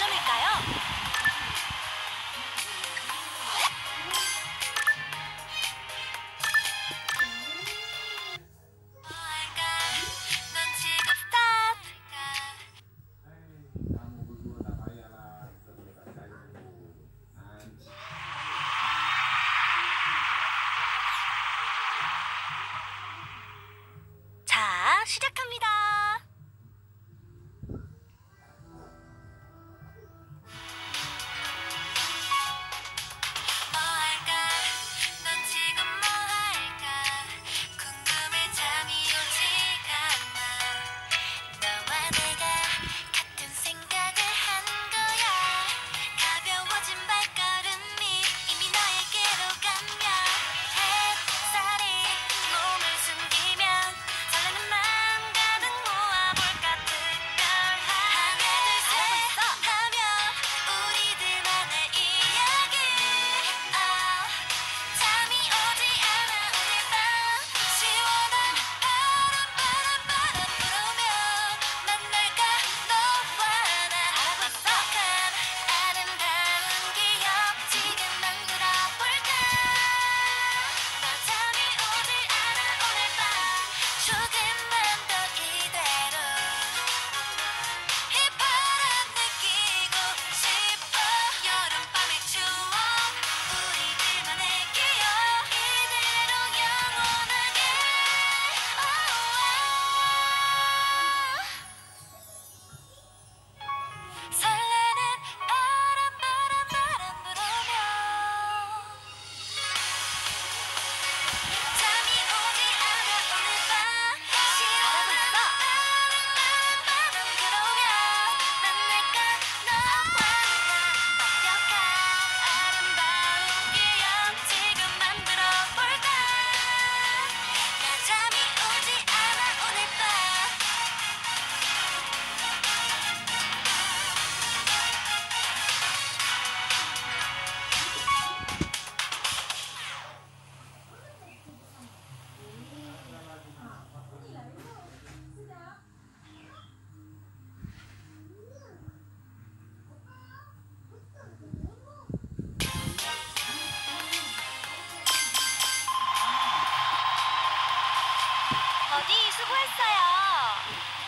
점일까요? 수고했어요.